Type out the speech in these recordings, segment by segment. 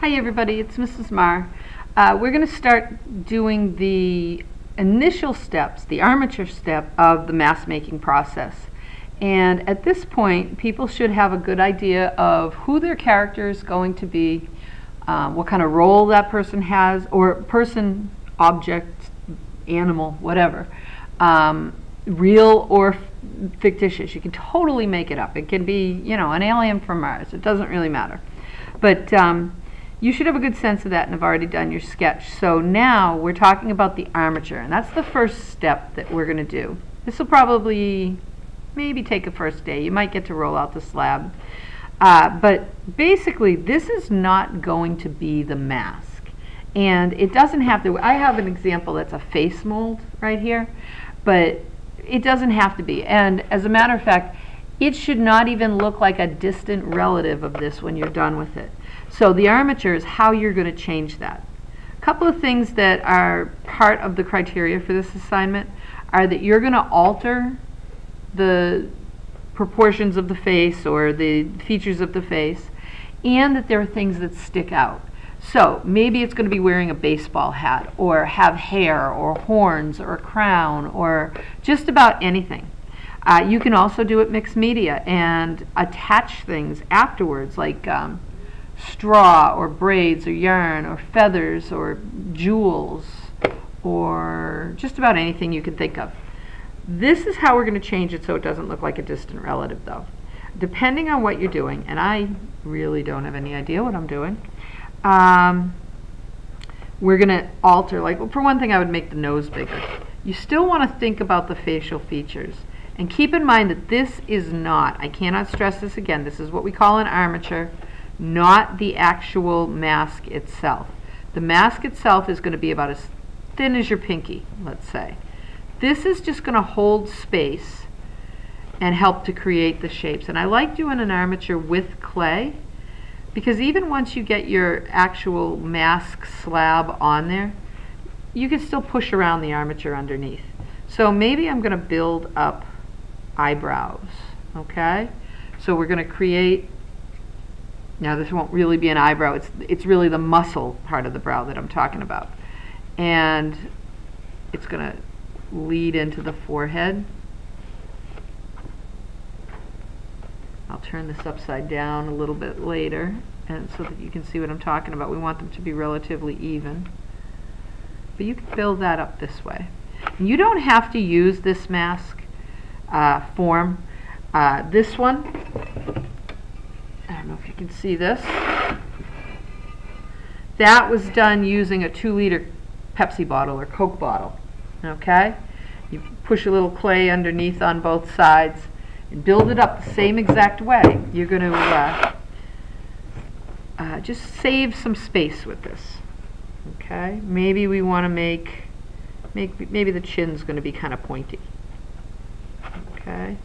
Hi everybody, it's Mrs. Maher. Uh, we're going to start doing the initial steps, the armature step of the mask making process. And at this point, people should have a good idea of who their character is going to be, um, what kind of role that person has, or person, object, animal, whatever. Um, real or fictitious. You can totally make it up. It can be, you know, an alien from Mars. It doesn't really matter. But um, you should have a good sense of that and have already done your sketch. So now we're talking about the armature, and that's the first step that we're going to do. This will probably maybe take a first day. You might get to roll out the slab. Uh, but basically, this is not going to be the mask. And it doesn't have to, I have an example that's a face mold right here, but it doesn't have to be. And as a matter of fact, it should not even look like a distant relative of this when you're done with it. So the armature is how you're going to change that. A couple of things that are part of the criteria for this assignment are that you're going to alter the proportions of the face or the features of the face and that there are things that stick out. So maybe it's going to be wearing a baseball hat or have hair or horns or a crown or just about anything. Uh, you can also do it mixed media and attach things afterwards like um, straw or braids or yarn or feathers or jewels or just about anything you can think of. This is how we're going to change it so it doesn't look like a distant relative though. Depending on what you're doing, and I really don't have any idea what I'm doing, um, we're going to alter, like well, for one thing I would make the nose bigger. You still want to think about the facial features. And keep in mind that this is not, I cannot stress this again, this is what we call an armature not the actual mask itself. The mask itself is going to be about as thin as your pinky, let's say. This is just going to hold space and help to create the shapes. And I like doing an armature with clay because even once you get your actual mask slab on there, you can still push around the armature underneath. So maybe I'm going to build up eyebrows, okay? So we're going to create now this won't really be an eyebrow, it's, it's really the muscle part of the brow that I'm talking about. And it's going to lead into the forehead. I'll turn this upside down a little bit later and so that you can see what I'm talking about. We want them to be relatively even. But you can build that up this way. You don't have to use this mask uh, form. Uh, this one you can see this. That was done using a two liter Pepsi bottle or Coke bottle. Okay? You push a little clay underneath on both sides and build it up the same exact way. You're going to uh, uh, just save some space with this. Okay? Maybe we want to make, make, maybe the chin's going to be kind of pointy. Okay?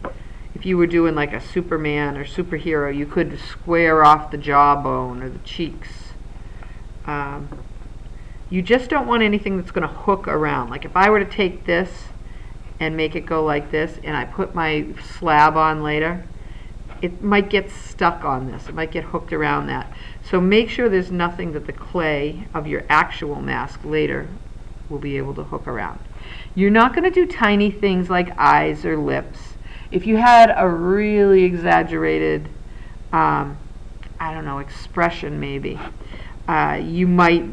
If you were doing like a Superman or superhero, you could square off the jawbone or the cheeks. Um, you just don't want anything that's going to hook around. Like if I were to take this and make it go like this and I put my slab on later, it might get stuck on this. It might get hooked around that. So make sure there's nothing that the clay of your actual mask later will be able to hook around. You're not going to do tiny things like eyes or lips if you had a really exaggerated, um, I don't know, expression maybe, uh, you might,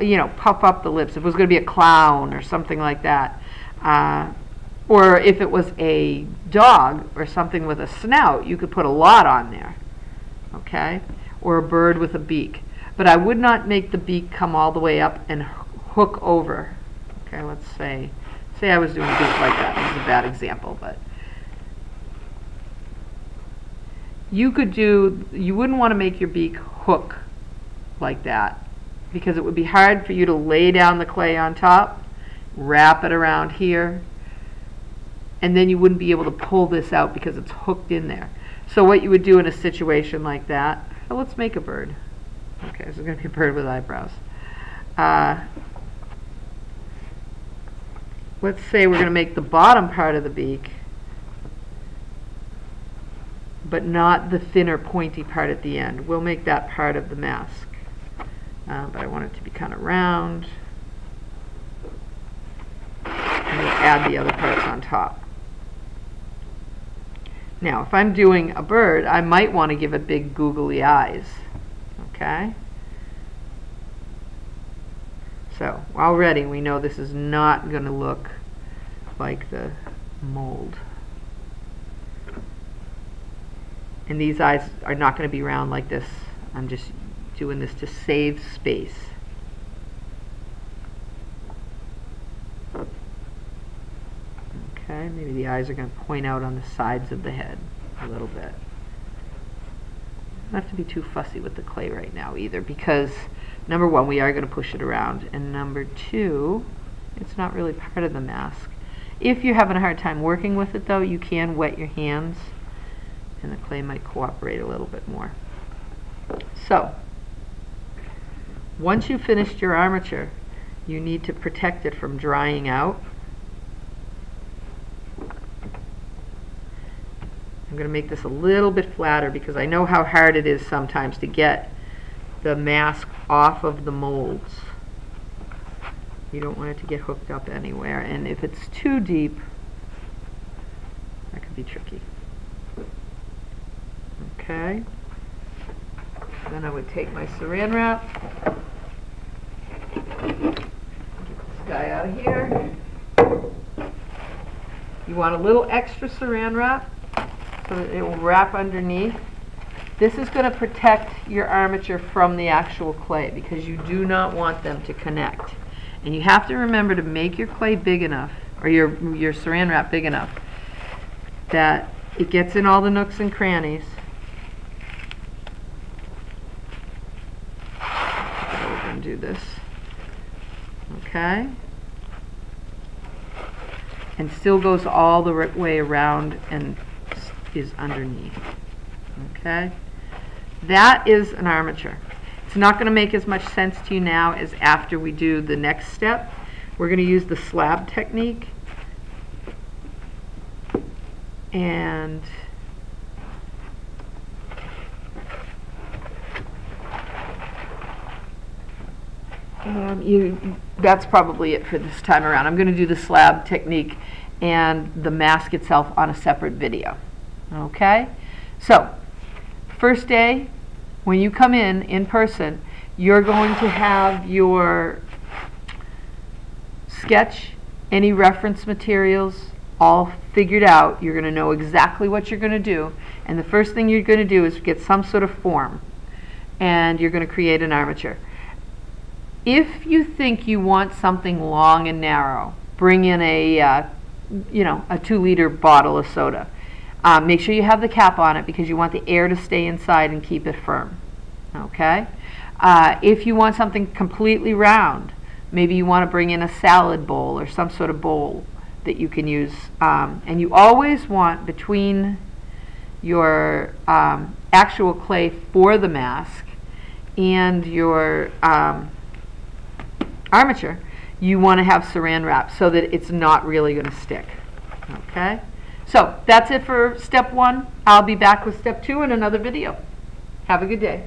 you know, puff up the lips. If it was going to be a clown or something like that. Uh, or if it was a dog or something with a snout, you could put a lot on there. Okay? Or a bird with a beak. But I would not make the beak come all the way up and hook over. Okay, let's say Say I was doing a beak like that. This is a bad example, but you could do, you wouldn't want to make your beak hook like that because it would be hard for you to lay down the clay on top, wrap it around here, and then you wouldn't be able to pull this out because it's hooked in there. So what you would do in a situation like that, well, let's make a bird. Okay, so it's going to be a bird with eyebrows. Uh, let's say we're going to make the bottom part of the beak, but not the thinner pointy part at the end. We'll make that part of the mask. uh, but I want it to be kind of round. And then add the other parts on top. Now, if I'm doing a bird, I might want to give it big googly eyes. Okay? So, already we know this is not going to look like the mold. And these eyes are not going to be round like this. I'm just doing this to save space. Okay, maybe the eyes are going to point out on the sides of the head a little bit. I don't have to be too fussy with the clay right now either because number one, we are going to push it around. And number two, it's not really part of the mask. If you're having a hard time working with it though, you can wet your hands and the clay might cooperate a little bit more. So, once you've finished your armature, you need to protect it from drying out. I'm going to make this a little bit flatter because I know how hard it is sometimes to get the mask off of the molds. You don't want it to get hooked up anywhere and if it's too deep that could be tricky. Okay. Then I would take my saran wrap. Get this guy out of here. You want a little extra saran wrap so that it will wrap underneath. This is going to protect your armature from the actual clay because you do not want them to connect. And you have to remember to make your clay big enough, or your, your saran wrap big enough, that it gets in all the nooks and crannies. and do this. Okay? And still goes all the way around and is underneath. Okay? That is an armature. It's not going to make as much sense to you now as after we do the next step. We're going to use the slab technique. And um, you, that's probably it for this time around. I'm going to do the slab technique and the mask itself on a separate video. Okay? So, first day, when you come in in person, you're going to have your sketch, any reference materials, all figured out. You're going to know exactly what you're going to do. And the first thing you're going to do is get some sort of form. And you're going to create an armature. If you think you want something long and narrow, bring in a, uh, you know, a two liter bottle of soda. Um, make sure you have the cap on it because you want the air to stay inside and keep it firm. Okay? Uh, if you want something completely round, maybe you want to bring in a salad bowl or some sort of bowl that you can use. Um, and you always want between your um, actual clay for the mask and your um, armature, you want to have saran wrap so that it's not really going to stick. Okay? So that's it for step one. I'll be back with step two in another video. Have a good day.